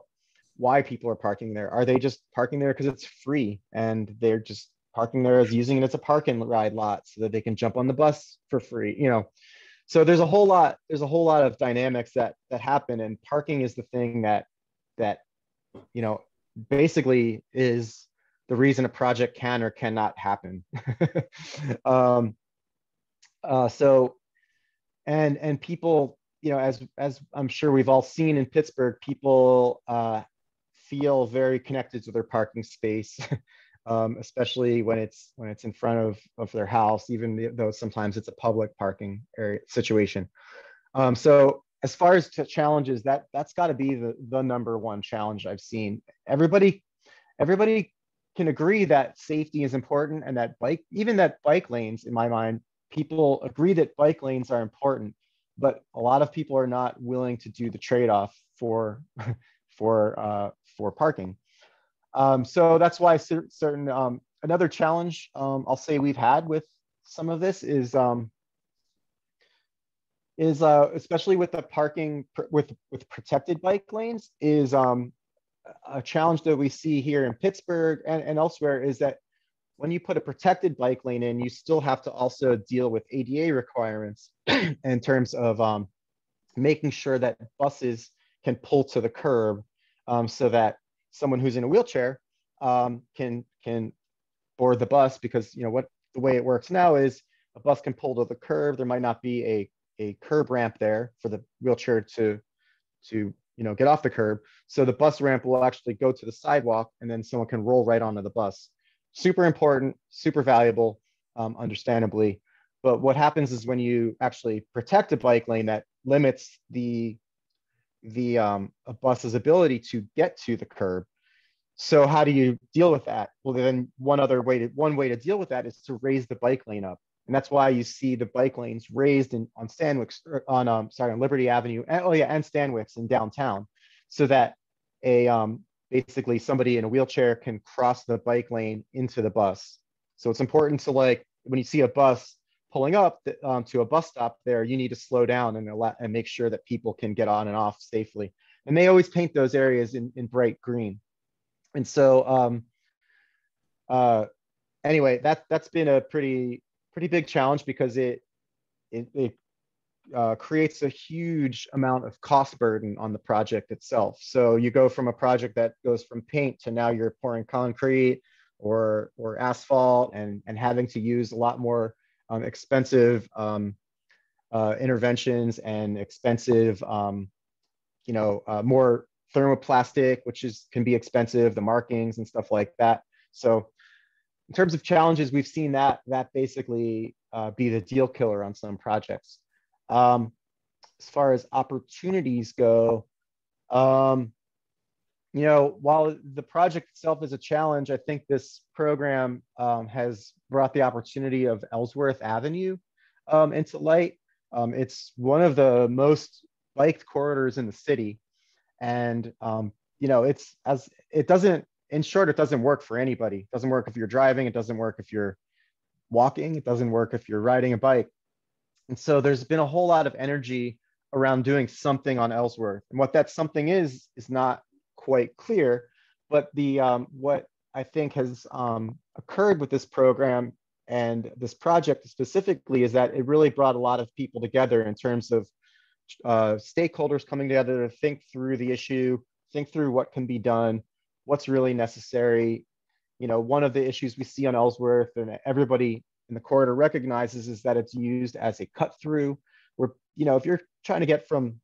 why people are parking there. Are they just parking there because it's free and they're just parking there as using it as a park and ride lot so that they can jump on the bus for free you know? So there's a whole lot there's a whole lot of dynamics that that happen and parking is the thing that that you know basically is the reason a project can or cannot happen. [laughs] um, uh, so, and and people, you know, as as I'm sure we've all seen in Pittsburgh, people uh, feel very connected to their parking space, [laughs] um, especially when it's when it's in front of of their house, even though sometimes it's a public parking area situation. Um, so as far as challenges, that that's got to be the the number one challenge I've seen. Everybody, everybody can agree that safety is important and that bike, even that bike lanes, in my mind, people agree that bike lanes are important. but a lot of people are not willing to do the trade-off for [laughs] for uh, for parking. Um, so that's why certain um, another challenge um, I'll say we've had with some of this is um, is uh, especially with the parking with with protected bike lanes is um, a challenge that we see here in Pittsburgh and, and elsewhere is that when you put a protected bike lane in, you still have to also deal with ADA requirements [clears throat] in terms of um, making sure that buses can pull to the curb um, so that someone who's in a wheelchair um, can can board the bus because you know what the way it works now is a bus can pull to the curb. There might not be a a curb ramp there for the wheelchair to to you know get off the curb. So the bus ramp will actually go to the sidewalk, and then someone can roll right onto the bus. Super important, super valuable, um, understandably. But what happens is when you actually protect a bike lane that limits the the um, a bus's ability to get to the curb. So how do you deal with that? Well, then one other way to one way to deal with that is to raise the bike lane up, and that's why you see the bike lanes raised in on Stanwix on um sorry on Liberty Avenue and oh yeah and Stanwix in downtown, so that a um basically somebody in a wheelchair can cross the bike lane into the bus. So it's important to like when you see a bus pulling up um, to a bus stop there, you need to slow down and, and make sure that people can get on and off safely. And they always paint those areas in, in bright green. And so, um, uh, anyway, that, that's been a pretty, pretty big challenge because it, it, it uh, creates a huge amount of cost burden on the project itself. So you go from a project that goes from paint to now you're pouring concrete or, or asphalt and, and having to use a lot more um, expensive um, uh, interventions and expensive, um, you know, uh, more thermoplastic, which is can be expensive, the markings and stuff like that. So in terms of challenges, we've seen that that basically uh, be the deal killer on some projects. Um, as far as opportunities go, um, you know, while the project itself is a challenge, I think this program um, has brought the opportunity of Ellsworth Avenue um, into light. Um, it's one of the most biked corridors in the city. And, um, you know, it's as it doesn't, in short, it doesn't work for anybody. It doesn't work if you're driving. It doesn't work if you're walking. It doesn't work if you're riding a bike. And so there's been a whole lot of energy around doing something on Ellsworth. And what that something is, is not quite clear. But the um, what I think has um, occurred with this program and this project specifically is that it really brought a lot of people together in terms of uh, stakeholders coming together to think through the issue, think through what can be done, what's really necessary. You know, one of the issues we see on Ellsworth and everybody in the corridor recognizes is that it's used as a cut through where, you know, if you're trying to get from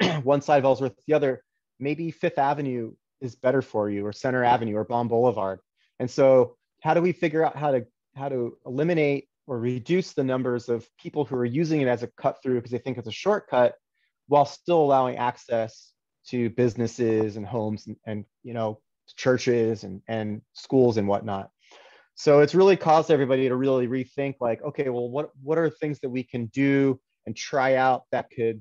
[clears throat] one side of Ellsworth to the other, maybe Fifth Avenue is better for you or Centre Avenue or Baum Boulevard. And so how do we figure out how to how to eliminate or reduce the numbers of people who are using it as a cut through because they think it's a shortcut while still allowing access to businesses and homes and, and you know churches and, and schools and whatnot so it's really caused everybody to really rethink like okay well what what are things that we can do and try out that could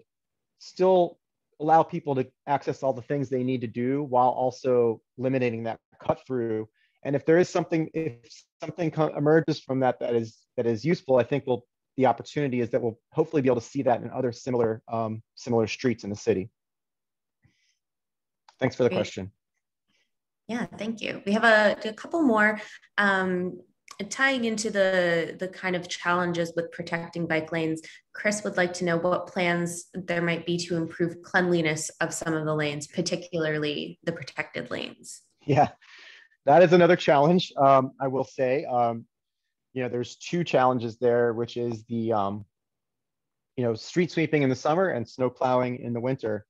still allow people to access all the things they need to do while also eliminating that cut through. And if there is something, if something emerges from that that is that is useful, I think we'll the opportunity is that we'll hopefully be able to see that in other similar um, similar streets in the city. Thanks for the Great. question. Yeah, thank you. We have a, a couple more. Um, tying into the the kind of challenges with protecting bike lanes chris would like to know what plans there might be to improve cleanliness of some of the lanes particularly the protected lanes yeah that is another challenge um, i will say um, you know there's two challenges there which is the um, you know street sweeping in the summer and snow plowing in the winter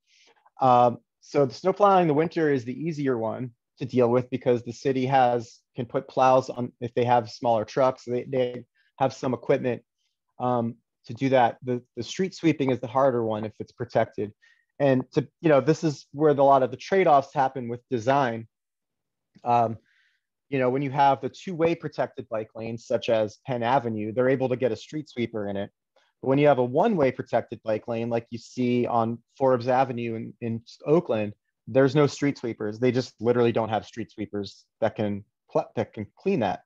um, so the snow plowing in the winter is the easier one to deal with because the city has can put plows on if they have smaller trucks. They, they have some equipment um, to do that. The, the street sweeping is the harder one if it's protected. And to you know, this is where the, a lot of the trade-offs happen with design. Um, you know, when you have the two-way protected bike lanes, such as Penn Avenue, they're able to get a street sweeper in it. But when you have a one-way protected bike lane, like you see on Forbes Avenue in, in Oakland, there's no street sweepers. They just literally don't have street sweepers that can that can clean that.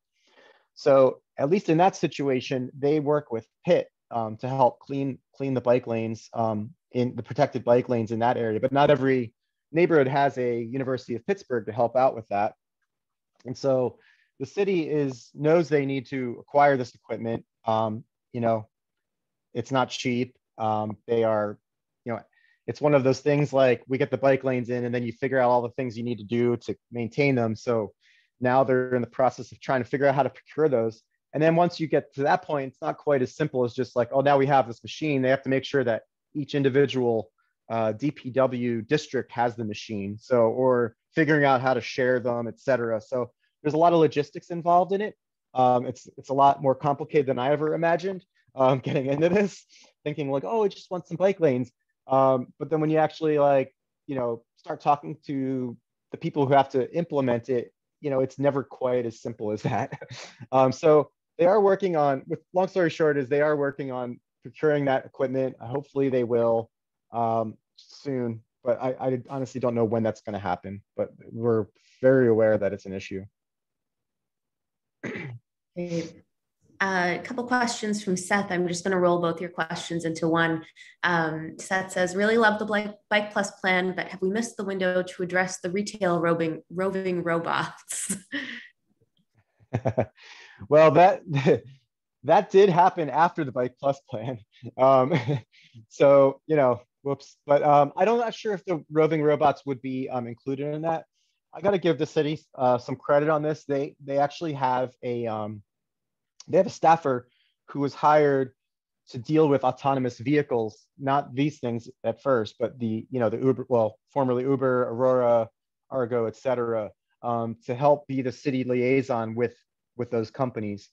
So at least in that situation, they work with PITT um, to help clean clean the bike lanes um, in the protected bike lanes in that area. But not every neighborhood has a University of Pittsburgh to help out with that. And so the city is knows they need to acquire this equipment. Um, you know, it's not cheap. Um, they are, you know, it's one of those things like we get the bike lanes in and then you figure out all the things you need to do to maintain them. So now they're in the process of trying to figure out how to procure those. And then once you get to that point, it's not quite as simple as just like, oh, now we have this machine. They have to make sure that each individual uh, DPW district has the machine. So, or figuring out how to share them, et cetera. So there's a lot of logistics involved in it. Um, it's, it's a lot more complicated than I ever imagined um, [laughs] getting into this, thinking like, oh, I just want some bike lanes. Um, but then when you actually like, you know, start talking to the people who have to implement it, you know, it's never quite as simple as [laughs] that. um, so they are working on, with long story short is they are working on procuring that equipment. Hopefully they will um, soon, but I, I honestly don't know when that's gonna happen, but we're very aware that it's an issue. [clears throat] a couple questions from Seth. I'm just going to roll both your questions into one. Um, Seth says, really love the Bike, Plus plan, but have we missed the window to address the retail roving, roving robots? [laughs] well, that [laughs] that did happen after the Bike Plus plan. Um, [laughs] so, you know, whoops. But um, I don't, not sure if the roving robots would be um, included in that. I got to give the city uh, some credit on this. They they actually have a um, they have a staffer who was hired to deal with autonomous vehicles, not these things at first, but the, you know, the Uber, well, formerly Uber, Aurora, Argo, et cetera, um, to help be the city liaison with, with those companies.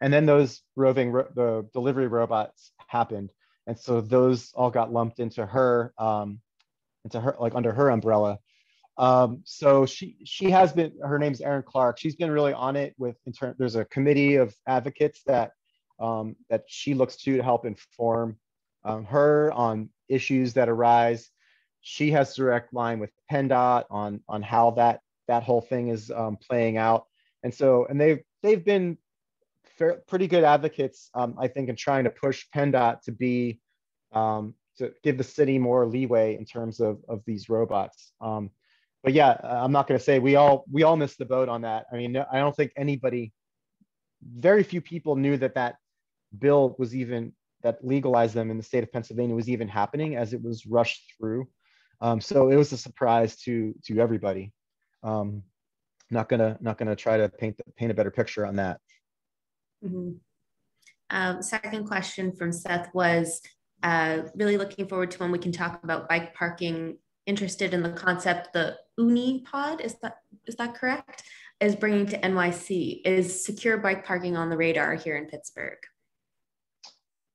And then those roving, the delivery robots happened. And so those all got lumped into her, um, into her, like under her umbrella. Um, so she she has been her name's Erin Clark. She's been really on it with in. There's a committee of advocates that um, that she looks to to help inform um, her on issues that arise. She has direct line with PennDOT on on how that that whole thing is um, playing out. And so and they've they've been fair, pretty good advocates, um, I think, in trying to push PennDOT to be um, to give the city more leeway in terms of of these robots. Um, but yeah, I'm not going to say we all we all missed the boat on that. I mean, I don't think anybody, very few people knew that that bill was even that legalized them in the state of Pennsylvania was even happening as it was rushed through. Um, so it was a surprise to to everybody. Um, not gonna not gonna try to paint paint a better picture on that. Mm-hmm. Um, second question from Seth was uh, really looking forward to when we can talk about bike parking interested in the concept the Oonee Pod is that is that correct? Is bringing to nyc is secure bike parking on the radar here in pittsburgh?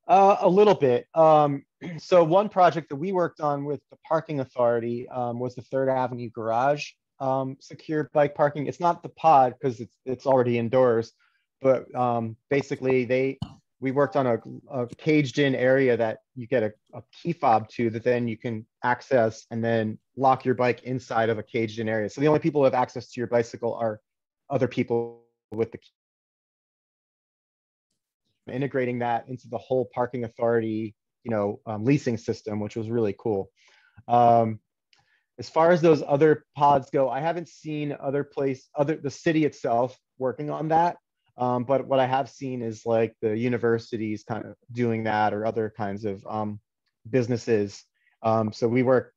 Uh, a little bit. Um, [clears throat] so one project that we worked on with the parking authority um, was the third avenue garage. Um, secure bike parking. It's not the pod because it's it's already indoors but um, basically they we worked on a, a, caged in area that you get a, a, key fob to that then you can access and then lock your bike inside of a caged in area. So the only people who have access to your bicycle are other people with the key. Integrating that into the whole parking authority, you know, um, leasing system, which was really cool. Um, as far as those other pods go, I haven't seen other place, other the city itself working on that. Um, but what I have seen is like the universities kind of doing that or other kinds of um, businesses. Um, so we work,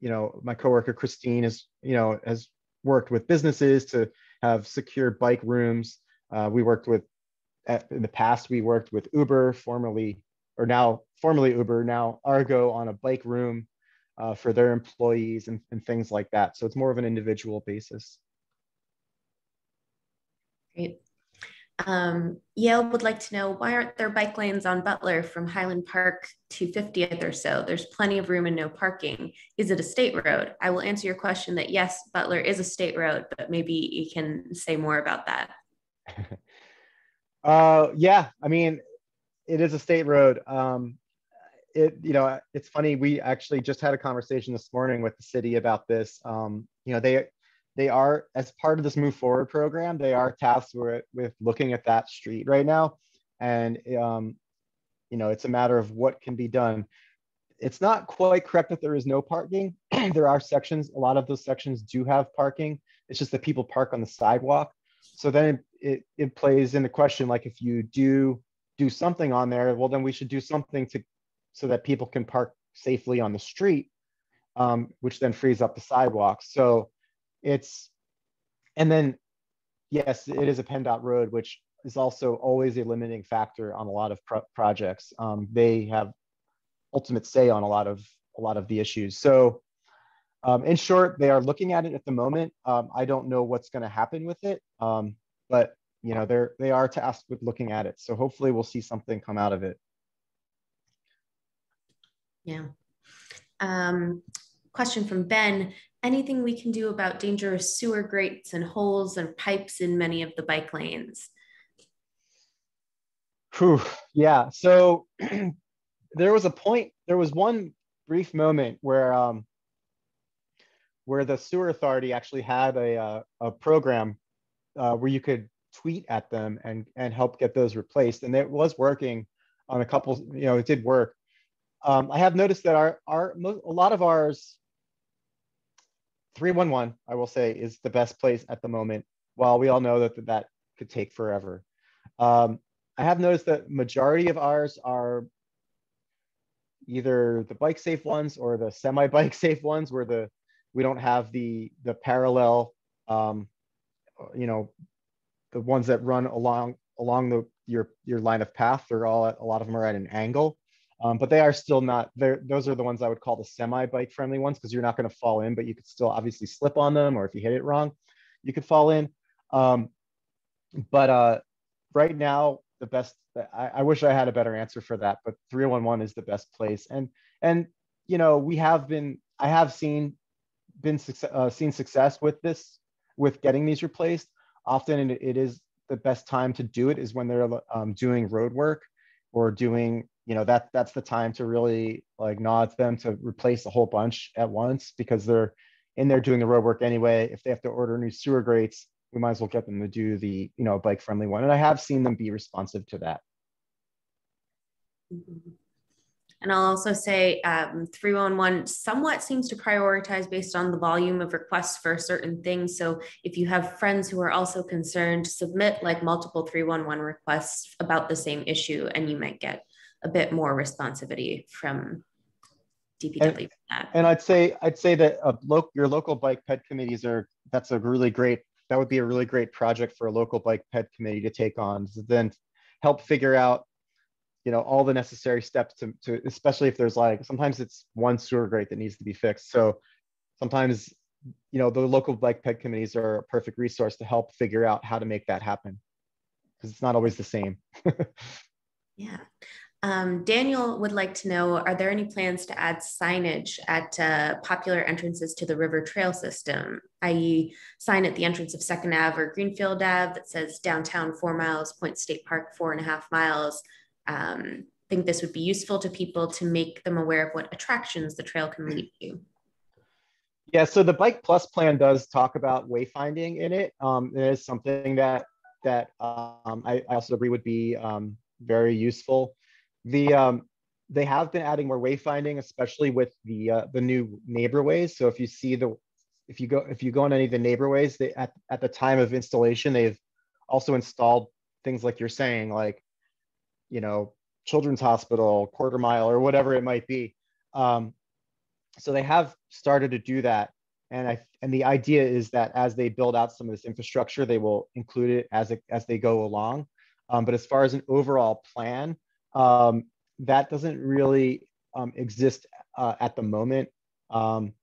you know, my coworker Christine is, you know, has worked with businesses to have secure bike rooms. Uh, we worked with, in the past, we worked with Uber, formerly, or now formerly Uber, now Argo on a bike room uh, for their employees and, and things like that. So it's more of an individual basis. Great. Um, Yale would like to know why aren't there bike lanes on Butler from Highland Park to 50th or so? There's plenty of room and no parking. Is it a state road? I will answer your question that yes, Butler is a state road, but maybe you can say more about that. [laughs] uh, yeah, I mean, it is a state road. Um, it you know it's funny. We actually just had a conversation this morning with the city about this. Um, you know they they are as part of this move forward program. They are tasked with with looking at that street right now, and um, you know it's a matter of what can be done. It's not quite correct that there is no parking. [clears throat] there are sections. A lot of those sections do have parking. It's just that people park on the sidewalk. So then it, it, it plays into the question like if you do do something on there, well, then we should do something to so that people can park safely on the street, um, which then frees up the sidewalks. So it's, and then, yes, it is a PennDOT road, which is also always a limiting factor on a lot of pro projects. Um, they have ultimate say on a lot of a lot of the issues. So um, in short, they are looking at it at the moment. Um, I don't know what's going to happen with it, um, but you know they're they are tasked with looking at it. So hopefully we'll see something come out of it. Yeah. Um, question from Ben. Anything we can do about dangerous sewer grates and holes and pipes in many of the bike lanes? Whew, yeah. So [clears throat] there was a point, there was one brief moment where um, where the sewer authority actually had a, uh, a program uh, where you could tweet at them and, and help get those replaced. And it was working on a couple, you know, it did work. Um, I have noticed that our, our a lot of ours, 311, I will say, is the best place at the moment, while we all know that that could take forever. Um, I have noticed that majority of ours are either the bike safe ones or the semi bike [laughs] safe ones where the we don't have the the parallel um, you know the ones that run along along the your your line of path they're all a lot of them are at an angle um, but they are still not there those are the ones i would call the semi bike friendly ones because you're not going to fall in but you could still obviously slip on them or if you hit it wrong you could fall in um, but uh, right now the best I, I wish i had a better answer for that but 311 is the best place and and you know we have been i have seen been uh, seen success with this, with getting these replaced. Often it is the best time to do it is when they're um, doing road work or doing, you know, that that's the time to really like nod them to replace a whole bunch at once because they're in there doing the road work anyway. If they have to order new sewer grates, we might as well get them to do the, you know, bike friendly one. And I have seen them be responsive to that. Mm -hmm. And I'll also say um, 311 somewhat seems to prioritize based on the volume of requests for certain things. So if you have friends who are also concerned, submit like multiple 311 requests about the same issue, and you might get a bit more responsivity from DPW. And, and I'd say I'd say that lo- your local bike ped committees are that's a really great that would be a really great project for a local bike ped committee to take on. So then help figure out you know all the necessary steps to, to especially if there's like sometimes it's one sewer grate that needs to be fixed so sometimes you know the local bike ped committees are a perfect resource to help figure out how to make that happen because it's not always the same [laughs] yeah um, Daniel would like to know, are there any plans to add signage at uh, popular entrances to the river trail system, i.e. sign at the entrance of Second Ave or Greenfield Ave that says downtown four miles, Point State Park four and a half miles, um, think this would be useful to people to make them aware of what attractions the trail can lead to. Yeah, so the Bike Plus plan does talk about wayfinding in it. Um, it is something that that um, I, I, also agree would be um, very useful. The um, they have been adding more wayfinding, especially with the uh, the new neighborways. So if you see the if you go if you go on any of the neighborways, they at at the time of installation, they've also installed things like you're saying, like you know, children's hospital, quarter mile, or whatever it might be. Um, so they have started to do that. And I and the idea is that as they build out some of this infrastructure, they will include it as it, as they go along. Um, but as far as an overall plan, um, that doesn't really um, exist uh, at the moment. Um,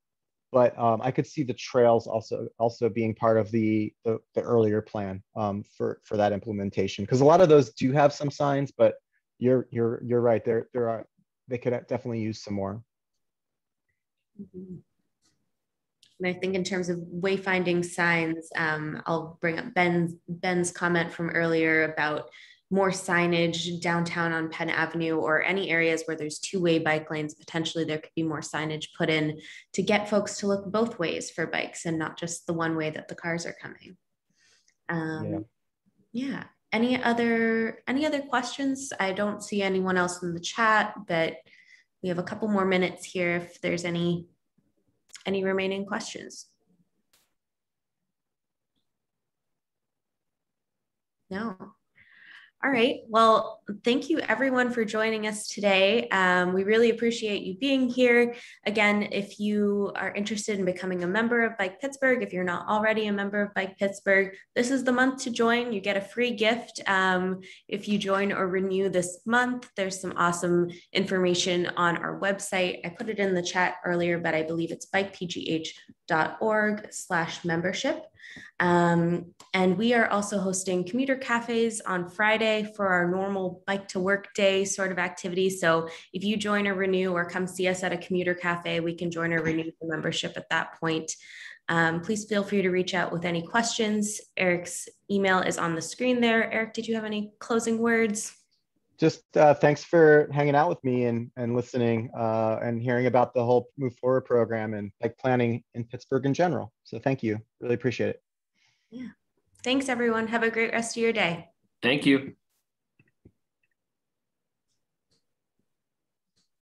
but um, I could see the trails also also being part of the the, the earlier plan um, for for that implementation because a lot of those do have some signs, but you're you're you're right. There there are they could definitely use some more. Mm-hmm. And I think in terms of wayfinding signs, um, I'll bring up Ben's Ben's comment from earlier about more signage downtown on Penn Avenue or any areas where there's two-way bike lanes, potentially there could be more signage put in to get folks to look both ways for bikes and not just the one way that the cars are coming. Um, yeah. yeah. Any other any other questions? I don't see anyone else in the chat, but we have a couple more minutes here if there's any any remaining questions. No. All right. Well, thank you everyone for joining us today. Um, we really appreciate you being here. Again, if you are interested in becoming a member of Bike Pittsburgh, if you're not already a member of Bike Pittsburgh, this is the month to join. You get a free gift um, if you join or renew this month. There's some awesome information on our website. I put it in the chat earlier, but I believe it's bikepgh.org slash membership. Um, and we are also hosting commuter cafes on Friday for our normal bike to work day sort of activity. So if you join or renew or come see us at a commuter cafe, we can join or renew the membership at that point. Um, please feel free to reach out with any questions. Eric's email is on the screen there. Eric, did you have any closing words? Just uh, thanks for hanging out with me and, and listening uh, and hearing about the whole Move Forward program and like planning in Pittsburgh in general. So thank you. Really appreciate it. Yeah. Thanks, everyone. Have a great rest of your day. Thank you.